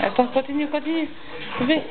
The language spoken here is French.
Attends, continue, continue. Vais.